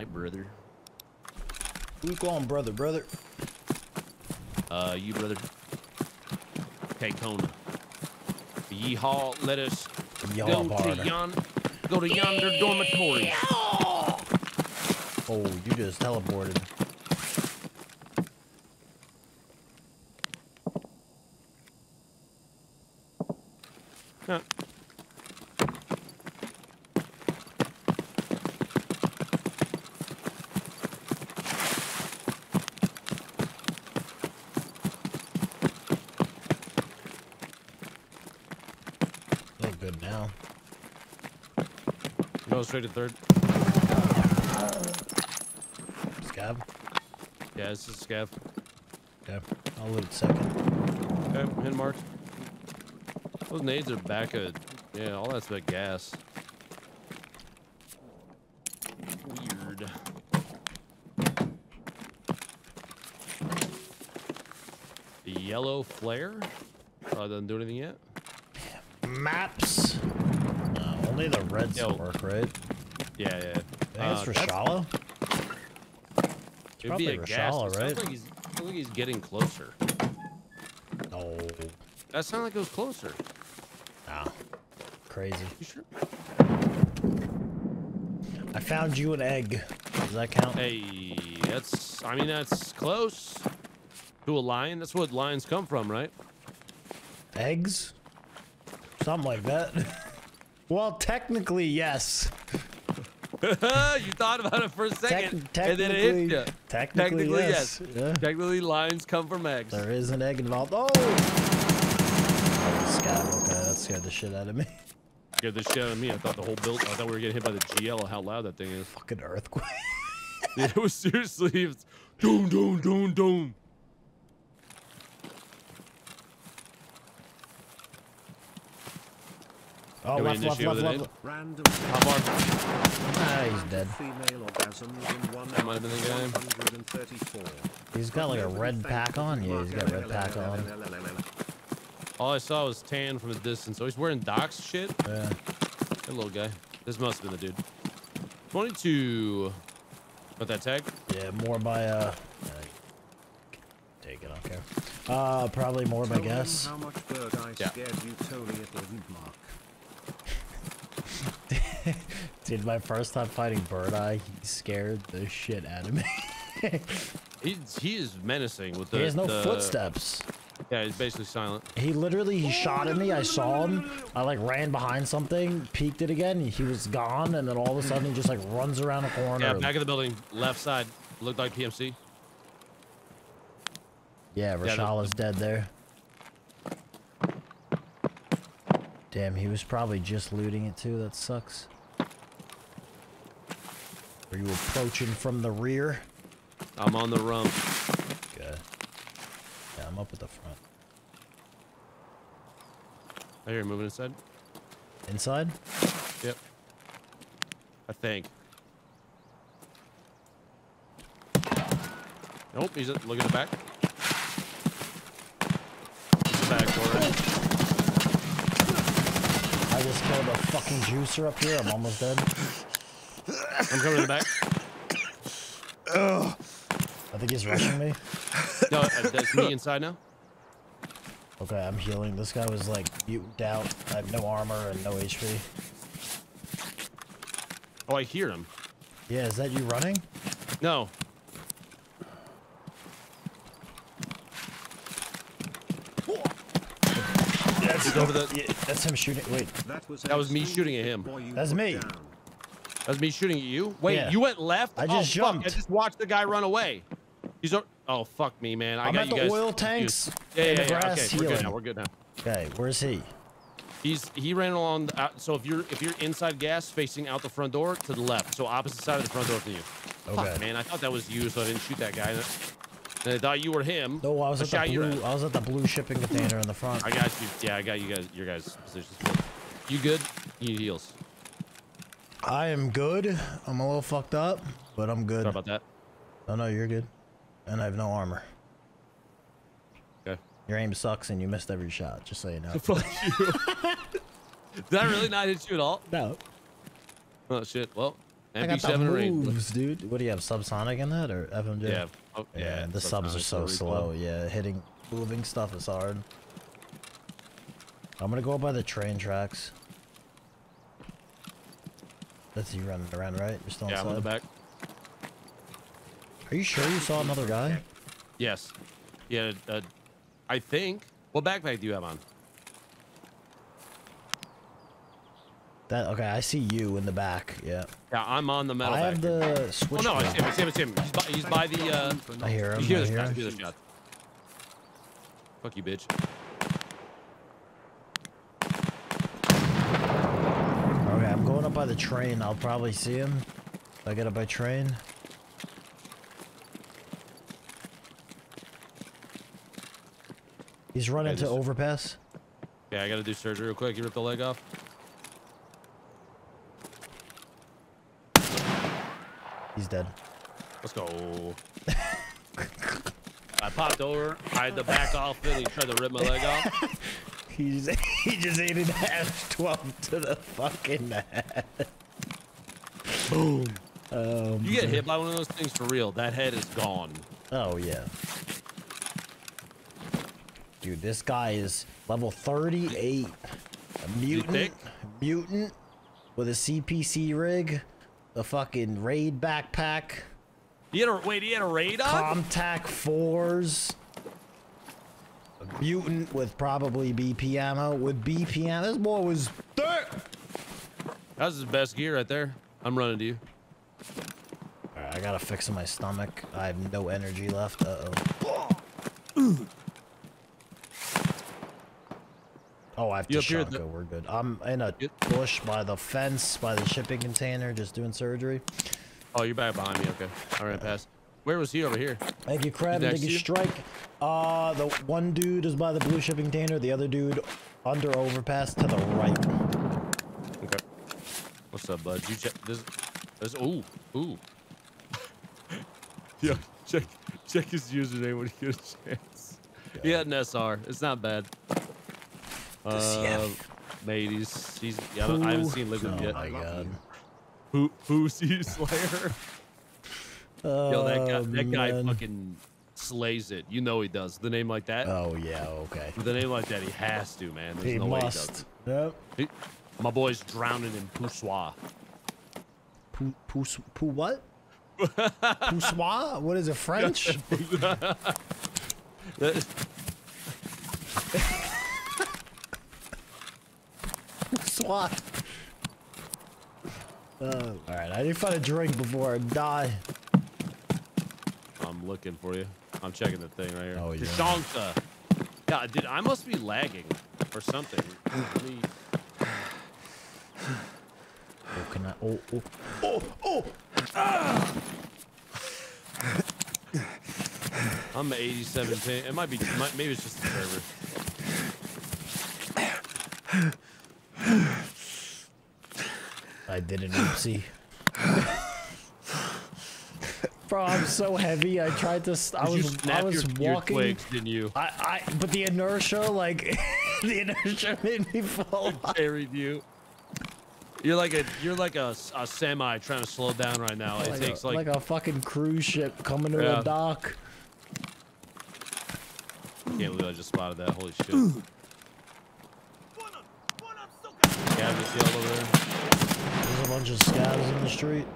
night, brother. Who you calling brother, brother? Uh, you, brother. Okay, Kona. Yeehaw, let us Y'all go barter. to yon, go to yonder dormitory. Oh, you just teleported. Huh. Look good now. Go straight to third. Scav. Yeah, this is scav. Okay. I'll loot second. Okay, hit mark. Those nades are back at, yeah, all that's but gas. Weird. The yellow flare? It doesn't do anything yet? Maps. Only the reds Yo. work, right? Yeah, yeah. I think it's Uh, that's- Reshala. It'd be a probably gas. Reshala, It right? like he's, sounds like he's getting closer. No. That sounded like it was closer. Nah. Crazy. You sure? I found you an egg. Does that count? Hey, that's, I mean, that's close to a lion. That's what lions come from, right? Eggs? Something like that. well, technically, yes. you thought about it for a second, Tec- and then it hit technically- you. technically, Technically, yes. yes. Yeah. Technically, lions come from eggs. There is an egg involved. Oh! oh Scav, okay, that scared the shit out of me. Scared the shit out of me. I thought the whole build. I thought we were getting hit by the GL. How loud that thing is. Fucking earthquake. it was seriously. It's doom, doom, doom, doom. Oh, Can we left, left, initiate left, with left. aid? Random How far? Ah, he's dead. female orgasms in one That might have been the guy. He's got like a red pack on. Yeah, he's got a red pack on. All I saw was tan from a distance. So he's wearing Doc's shit. Yeah. That little guy. This must have been the dude. 22. Got that tag? Yeah, more by, uh... yeah, Take it, I don't care. Uh, probably more by guess. How much bird I Yeah. scared you, Tony, it wouldn't mark. Dude, my first time fighting Birdeye, he scared the shit out of me. He, he is menacing with the. he has no the- footsteps. Yeah, he's basically silent. He literally, he shot at me. I saw him. I like ran behind something, peeked it again. He was gone, and then all of a sudden he just like runs around the corner. Yeah, back of the building, left side. Looked like PMC. yeah, the- Reshala's dead there. Damn, he was probably just looting it too. That sucks. Are you approaching from the rear? I'm on the rump. Good. Yeah, I'm up at the front. I hear him moving inside. Inside? Yep. I think. Nope, he's at, look at the back. Just a fucking juicer up here. I'm almost dead. I'm coming back. I think he's rushing me. No, uh, that's me inside now. Okay, I'm healing. This guy was like mutant out. I have no armor and no HP. Oh, I hear him. Yeah, is that you running? No. That's, over the- yeah, that's him shooting. Wait, That was, That was me shooting at him. Boy, you That's me. down. That's me shooting at you. Wait, Yeah. you went left? I oh, just fuck, jumped. I just watched the guy run away. He's. Oh fuck me, man. I I'm got at you the guys. oil tanks Yeah, yeah, in the yeah. grass Okay, we're good now. We're good now. okay, where's he? He's he ran along. The, out, so if you're if you're inside gas, facing out the front door to the left, so opposite side of the front door from you. Okay. Fuck, man. I thought that was you, so I didn't shoot that guy. And I thought you were him. No, I was I at the blue. I was at the blue shipping container in the front. I got you. Yeah, I got you guys. Your guys' positions. You good? You need heals. I am good. I'm a little fucked up, but I'm good. Sorry about that. Oh no, you're good. And I have no armor. Okay. Your aim sucks and you missed every shot, just so you know. Fuck you. Did I really not hit you at all? no. Oh shit. Well, I got MP7 range. moves, dude. What do you have? Subsonic in that or FMJ? Yeah. Oh, Yeah, the subs are so slow. Yeah, hitting, moving stuff is hard. I'm gonna go by the train tracks. That's you running around, right? You're still Yeah, I'm inside. on the back. Are you sure you saw another guy? Yes. Yeah, uh, I think. What backpack do you have on? That okay? I see you in the back. Yeah. Yeah, I'm on the metal I have back. the switch. Oh no, it's him, it's him, it's him. He's by, he's by the, uh, I hear him. you hear I this hear shot, you hear this shot. Fuck you, bitch. Okay, I'm going up by the train. I'll probably see him. If I get up by train. He's running Okay, to overpass. Yeah, I gotta do surgery real quick. You rip the leg off. Dead. Let's go. I popped over, I had to back off it, he tried to rip my leg off. He's he just ate an Ash 12 to the fucking head. Boom. Um, You get hit by one of those things for real, that head is gone. Oh yeah. Dude, this guy is level 38. A mutant. Mutant with a CPC rig, a fucking raid backpack, You had a wait, he had a raid on? Comtac fours. A mutant with probably BP ammo. With BP ammo, this boy was thick. That's his best gear right there. I'm running to you. Alright, I gotta fix my stomach. I have no energy left. Uh oh. Oh, I have You to up here at shotgun. the- We're good. I'm in a bush by the fence, by the shipping container, just doing surgery. Oh, you're back behind me, okay. I ran past. Where was he over here? Thank you, Crab. Thank you? Strike. Uh, the one dude is by the blue shipping container. The other dude under overpass to the right. Okay. What's up, bud? You check this. This. Ooh. Ooh. yeah. Check. Check his username when he gets a chance. He had an SR. It's not bad. Uh, CF. ladies. He's. Yeah, I, don't, I haven't seen Liquid oh yet. my god. Who? Who's he, Slayer? Yo, that guy. Oh, That guy man. fucking slays it. You know he does. The name like that. Oh yeah. Okay. With a name like that, he has to, man. There's He no way he must. doesn't. Yep. He, my boy's drowning in poussoir. Poo, poo, poo what? Poussoir? What is it, French? That- Uh, all right, I need to find a drink before I die. I'm looking for you. I'm checking the thing right here. Oh, yeah. Tushonka. Yeah, dude, I must be lagging or something. Me- Oh, can I? Oh, oh, oh, oh! Ah! I'm 87 ping. It might be, might, maybe it's just the server. I did an oopsie. Bro, I'm so heavy. I tried to. St- I Did you was. I was your, your walking. twigs, didn't you? I, I, but the inertia, like, the inertia made me fall. off. Carried you. You're like a you're like a semi trying to slow down right now. It Like, takes a, like, like a fucking cruise ship coming to Yeah. a dock. can't believe I just spotted that. Holy shit. Gavin, see all over there. There's a bunch of scavs in the street.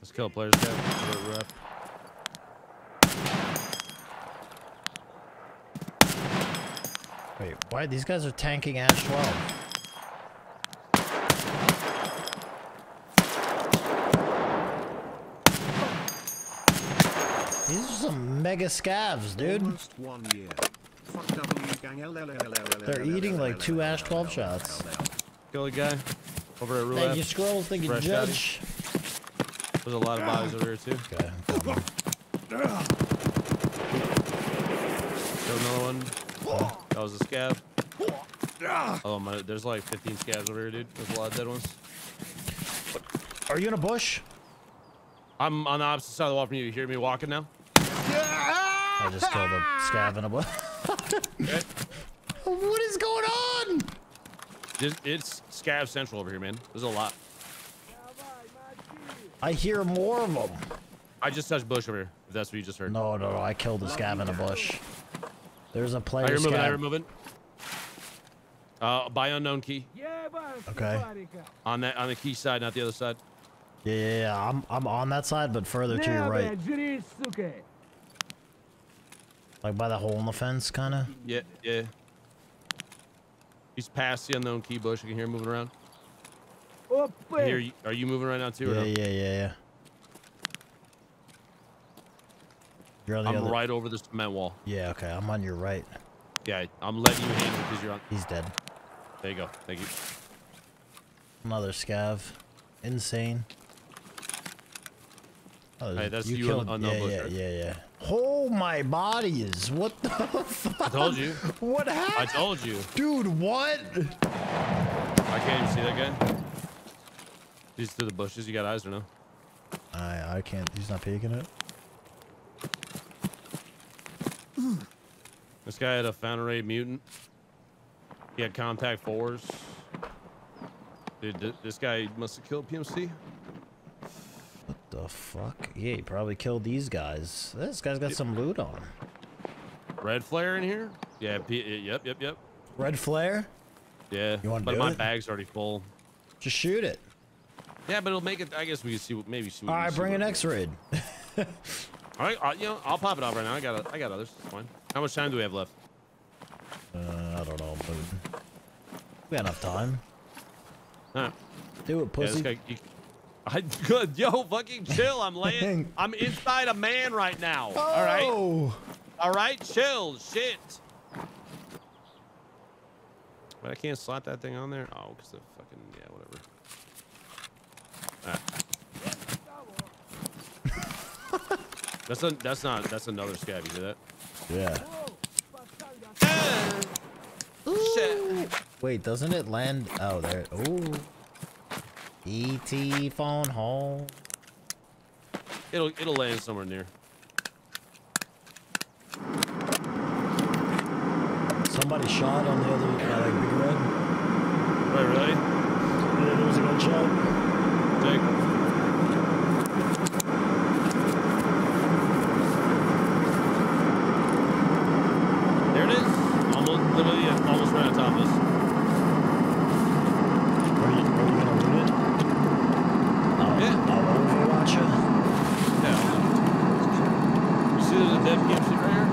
Let's kill players, Gavin. We're. Wait, why? These guys are tanking Ash 12. These are some mega scavs, dude. Almost one year. Fuck W gang They're eating like two Ash 12 shots. Kill a guy over at Roulette. Thank you, Scrolls. Thank you, Fresh Judge. There's a lot of bodies over here too. Okay, I'm. Killed another one. That was a scav. Oh my, there's like 15 scavs over here, dude. There's a lot of dead ones. Are you in a bush? I'm on the opposite side of the wall from you. You hear me walking now? I just killed a scav in a bush. Okay. what is going on? Just- It's scav central over here, man. There's a lot. I hear more of them. I just touched bush over here. If that's what you just heard. No, no, no. I killed the scav in a bush. There's a player I hear moving. I scav. hear moving. Uh, by unknown key Okay. on that on the key side, not the other side. Yeah, yeah, yeah. I'm, I'm on that side, but further to your right. Like by the hole in the fence, kind of. Yeah, yeah. He's past the unknown key bush. I can hear him moving around. I hear you, are you moving right now too? Or Yeah, no? yeah, yeah, yeah. You're on the I'm other. right over the cement wall. Yeah, okay. I'm on your right. Yeah, I'm letting you handle because you're on. He's dead. There you go. Thank you. Another scav. Insane. Oh, Hey, that's you you killed. on- on the yeah, bush, yeah, right? yeah, yeah. Oh my body is. What the fuck? I told you. What happened? I told you. Dude, what? I can't even see that guy. He's through the bushes. You got eyes or no? I I can't. He's not peeking it. This guy had a fountain ray mutant. He had Comtac fours. Dude, th- this guy must have killed PMC. The fuck? Yeah, he probably killed these guys. This guy's got some loot on. Red flare in here? Yeah, yep, yep, yep. Red flare? Yeah, You wanna but my it? bag's already full. Just shoot it. Yeah, but it'll make it. I guess we can see. what Maybe see. what All right, bring an X-raid. All right, uh, you know, I'll pop it off right now. I got. I got others. It's fine. How much time do we have left? Uh, I don't know, but we got enough time. Huh. Do it, Yeah, pussy. this guy. He, I good. Yo, fucking chill. I'm laying. I'm inside a man right now. All right. Oh! All right. Chill. Shit. But I can't slap that thing on there. Oh, cause the fucking yeah, whatever. Ah. that's a, that's not that's another scav. You hear that? Yeah. Shit. Wait, doesn't it land? Oh, there. Ooh. ET phone home. It'll it'll land somewhere near. Somebody shot on the other, uh, like big red. Wait, really? Yeah, there was a gunshot. Jake? There it is. Almost, literally, yeah, almost right on top of us. Are you, are you gonna loot it? I'll, Yeah. I'll overwatch it. Yeah. You see there's a dead PMC right here?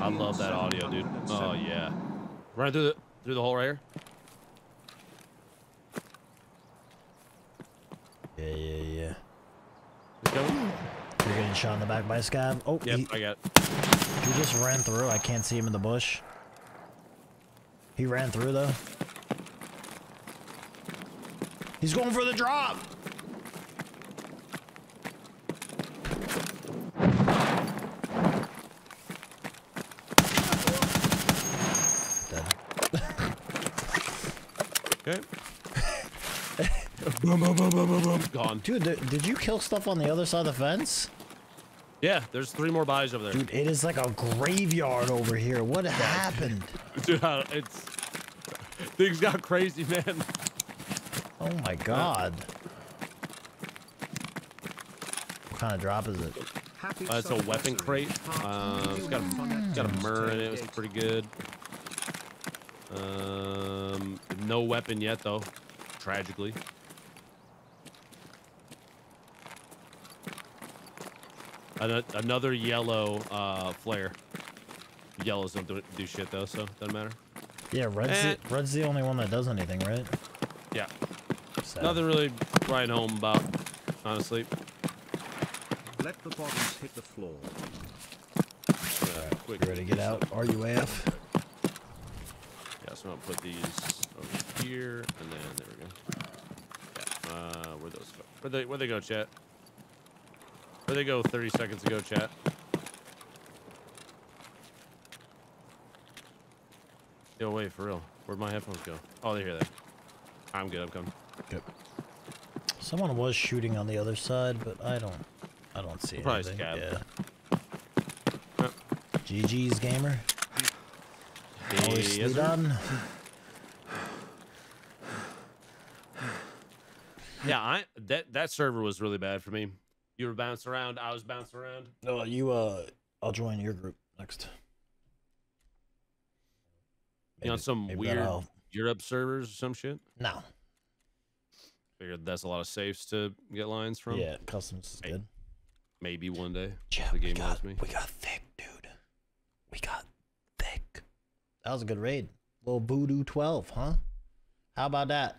I love that audio, dude. Oh yeah. Right through the through the hole right here. Yeah, yeah, yeah. He's coming. You're getting shot in the back by a scav. Oh, Yep, he, I got. It. he just ran through. I can't see him in the bush. He ran through though. He's going for the drop. Okay. boom, boom, boom, boom, boom, boom. Gone. Dude, th- did you kill stuff on the other side of the fence? Yeah, there's three more bodies over there. Dude, it is like a graveyard over here. What happened? Dude, uh, it's things got crazy, man. Oh my god. What kind of drop is it? Uh, it's a weapon crate. Uh, it's got a, it's got a mur in it. It's pretty good. Um, no weapon yet though, tragically. Ano- Another yellow uh, flare. Yellows don't do, do shit though, so doesn't matter. Yeah, red's, Eh. the, red's the only one that does anything, right? Yeah, Sad. nothing really writing home about, honestly. Let the bodies hit the floor. Uh, quick. You ready to get out? RUAF? Yeah, so I'm gonna put these over here, and then there we go. Yeah, uh, where those go? Where they where they go, chat? Where they go? 30 seconds ago, chat. Yo, wait, for real. Where'd my headphones go? Oh, they're here. There. I'm good. I'm coming. Good. Someone was shooting on the other side, but I don't, I don't see Probably anything. scav. Yeah. Huh. GG's gamer. Always Yes, done. Yeah, I that that server was really bad for me. You were bouncing around. I was bouncing around. No, you uh, I'll join your group next. You on some weird Europe servers or some shit. No. Figured that's a lot of safes to get lines from. Yeah, customs is Hey, good. Maybe one day. Yeah, the we game got, me. we got thick, dude. We got thick. That was a good raid. Little Voodoo 12, huh? How about that?